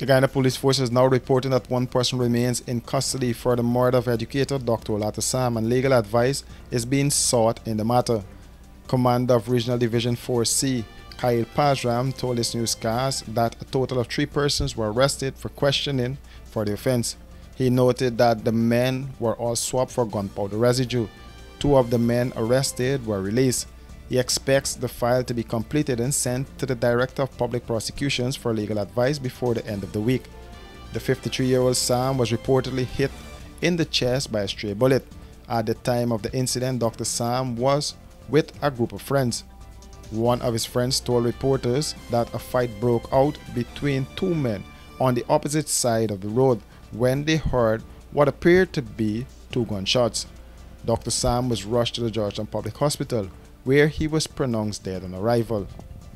The Guyana Police Force is now reporting that one person remains in custody for the murder of educator Dr. Olato Sam and legal advice is being sought in the matter. Commander of Regional Division 4C, Khali Pareshram, told his newscast that a total of three persons were arrested for questioning for the offense. He noted that the men were all swapped for gunpowder residue. Two of the men arrested were released. He expects the file to be completed and sent to the Director of Public Prosecutions for legal advice before the end of the week. The 53 year old Sam was reportedly hit in the chest by a stray bullet. At the time of the incident, Dr. Sam was with a group of friends. One of his friends told reporters that a fight broke out between two men on the opposite side of the road when they heard what appeared to be two gunshots. Dr. Sam was rushed to the Georgetown Public Hospital where he was pronounced dead on arrival.